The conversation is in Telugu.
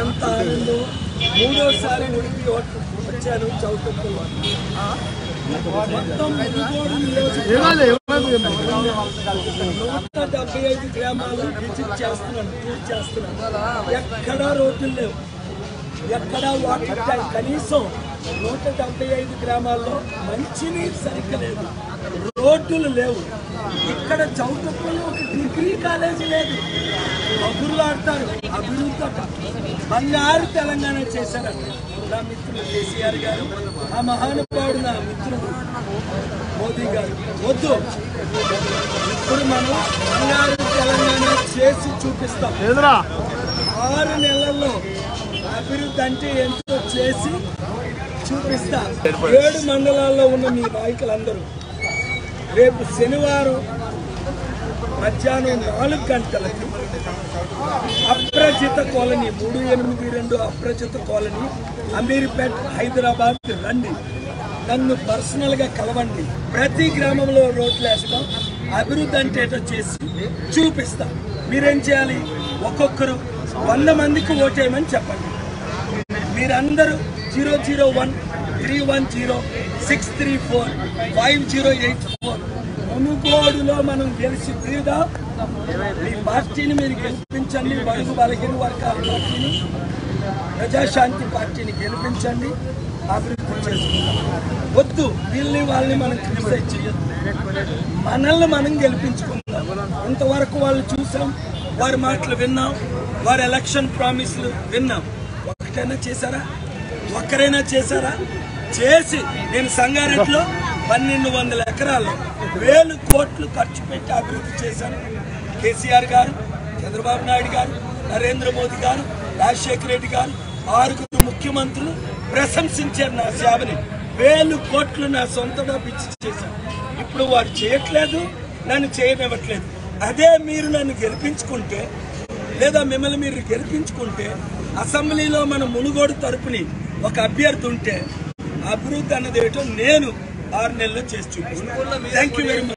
ఎంత ఆనందం. మూడోసారి ఉడిపి వచ్చాను చౌటుప్పలో మొత్తం నూట డెబ్బై ఐదు గ్రామాలు విజిట్ చేస్తున్నాను టూర్ చేస్తున్నాను. ఎక్కడా రోడ్లు లేవు. ఎక్కడా వాటర్ ట్యాంక్. కనీసం నూట డెబ్బై ఐదు గ్రామాల్లో మంచినీరు సరిగ్గా లేదు. రోడ్లు లేవు. ఇక్కడ చౌటుప్పలో ఒక డిగ్రీ కాలేజీ లేదు. కబుర్లు ఆడతారు అభివృద్ధి అట. బంగారు తెలంగాణ చేశారట నా మిత్రులు కేసీఆర్ గారు ఆ మహానుభావుడు నా మిత్రుడు మోదీ గారు. వద్దు. ఇప్పుడు మనం బంగారు తెలంగాణ చేసి చూపిస్తాం. ఆరు నెలల్లో అభివృద్ధి అంటే ఎంతో చేసి చూపిస్తా. ఏడు మండలాల్లో ఉన్న మీ నాయకులందరూ రేపు శనివారం మధ్యాహ్నం నాలుగు గంటలకి అప్రజిత కాలనీ మూడు ఎనిమిది రెండు అప్రజిత కాలనీ అమీర్పేట్ హైదరాబాద్ రండి. నన్ను పర్సనల్గా కలవండి. ప్రతి గ్రామంలో రోడ్లు వేస్తాం అభివృద్ధి అంటే ఏటో చేసి చూపిస్తాం. మీరేం చేయాలి? ఒక్కొక్కరు వంద మందికి ఓటేయమని చెప్పండి. మీరందరూ zero zero one three one zero six three four five zero eight four. మునుగోడులో మనం గెలిచి తీరుదా మీ పార్టీని మీరు గెలిపించండి బడుగు బలహీన వర్గాల పార్టీని ప్రజాశాంతి పార్టీని గెలిపించండి అభివృద్ధి చేసుకుందాం. వద్దు వీళ్ళని వాళ్ళని మనం క్రిటిసైజ్ చేయొద్దు. మనల్ని మనం గెలిపించుకుందాం. ఇంతవరకు వాళ్ళు చూసాం వారి మాటలు విన్నాం వారి ఎలక్షన్ ప్రామిస్లు విన్నాం. ఒకటైనా చేశారా? ఒక్కరైనా చేశారా? చేసి నేను సంగారెడ్డిలో పన్నెండు వందల ఎకరాల్లో వేలు కోట్లు ఖర్చు పెట్టి అభివృద్ధి చేశాను. కేసీఆర్ గారు చంద్రబాబు నాయుడు గారు నరేంద్ర మోదీ గారు రాజశేఖర రెడ్డి గారు ఆరుగురు ముఖ్యమంత్రులు ప్రశంసించారు నా సేవని వేలు కోట్లు నా సొంత డబ్బు చేశాను ఇప్పుడు వారు చేయట్లేదు నన్ను చేయనివ్వట్లేదు. అదే మీరు నన్ను గెలిపించుకుంటే లేదా మిమ్మల్ని మీరు గెలిపించుకుంటే అసెంబ్లీలో మన మునుగోడు తరపుని ఒక అభ్యర్థి ఉంటే అభివృద్ధి అన్నది ఏటో నేను ఆరు నెలల్లో చేసి చూపిస్తాను. Thank you very much